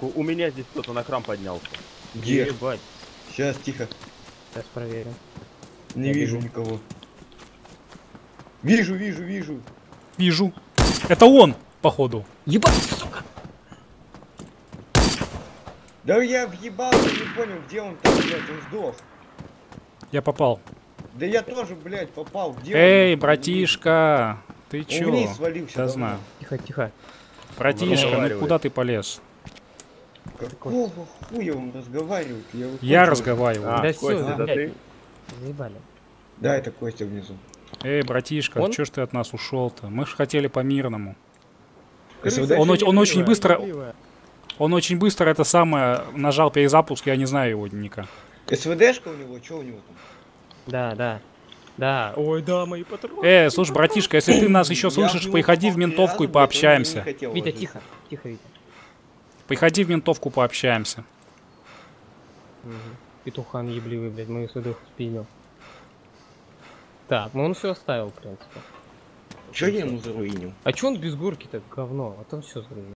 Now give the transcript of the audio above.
У меня здесь кто-то на крам поднялся. Где? Ебать. Сейчас, тихо. Сейчас проверим. Не Я вижу бегу. никого. Вижу, вижу, вижу. Вижу. Это он, походу. Ебать, сука! Да я въебал, я не понял, где он там, блядь, он сдох. Я попал. Да я тоже, блядь, попал. Где Эй, он? братишка, ты Он чё? вниз свалился. Да знаю. Тихо, тихо. Братишка, ну куда ты полез? Какого хуя он разговаривает? Я, вот Я разговариваю. А, Да Костя, блядь. ты? Заебали. Да, это Костя внизу. Эй, братишка, Он? чё ж ты от нас ушел-то? Мы ж хотели по-мирному. Он, оч- он очень быстро, он очень быстро это самое нажал перезапуск, я не знаю его ника. СВДшка у него, что у него там? Да, да. Да. Ой, да, мои патроны. Э, слушай, братишка, если ты нас еще слышишь, приходи в ментовку и он пообщаемся. Витя, тихо. Тихо, Витя. Приходи в ментовку, пообщаемся. Мгм. Петухан ебливый, блядь, мою сюда спинил. Так, ну он все оставил, в принципе. Чё я ему заруинил? А чё он без горки так говно? А там все заруинил.